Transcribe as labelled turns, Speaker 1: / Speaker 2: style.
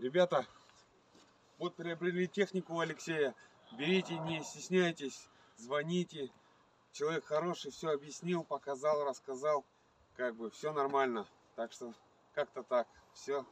Speaker 1: Ребята, вот приобрели технику у Алексея. Берите, не стесняйтесь, звоните. Человек хороший, все объяснил, показал, рассказал. Как бы все нормально. Так что как-то так. Все.